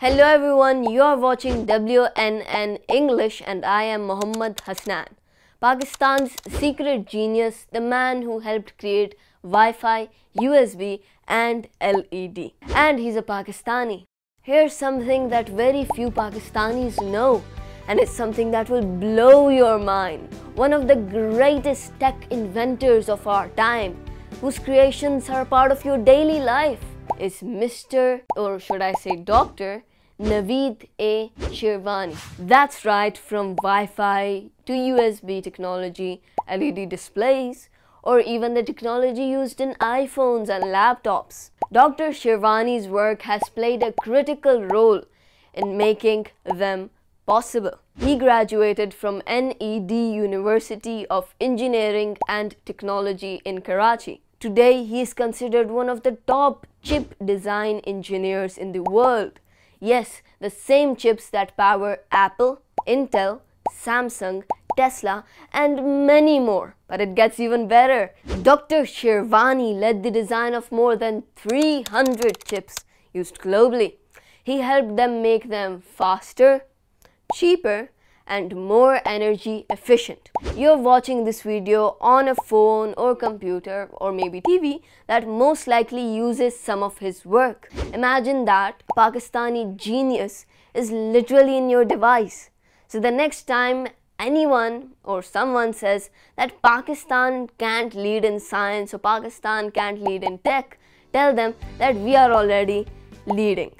Hello everyone, you are watching WNN English and I am Muhammad Hasnan. Pakistan's secret genius, the man who helped create Wi-Fi, USB and LED. And he's a Pakistani. Here's something that very few Pakistanis know and it's something that will blow your mind. One of the greatest tech inventors of our time, whose creations are part of your daily life, is Mr. or should I say Dr. Naveed A. Sherwani. That's right, from Wi-Fi to USB technology, LED displays, or even the technology used in iPhones and laptops. Dr. Sherwani's work has played a critical role in making them possible. He graduated from NED University of Engineering and Technology in Karachi. Today, he is considered one of the top chip design engineers in the world. Yes, the same chips that power Apple, Intel, Samsung, Tesla, and many more. But it gets even better. Dr. Sherwani led the design of more than 300 chips used globally. He helped them make them faster, cheaper and more energy efficient. You're watching this video on a phone or computer or maybe TV that most likely uses some of his work. Imagine that Pakistani genius is literally in your device. So the next time anyone or someone says that Pakistan can't lead in science or Pakistan can't lead in tech, tell them that we are already leading.